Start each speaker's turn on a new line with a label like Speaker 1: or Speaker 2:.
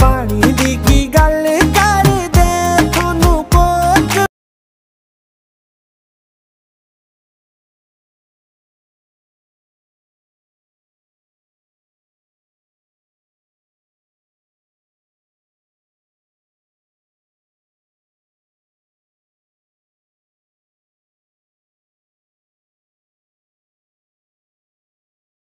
Speaker 1: ਪਾਣੀ ਦੀ ਕੀ ਗੱਲ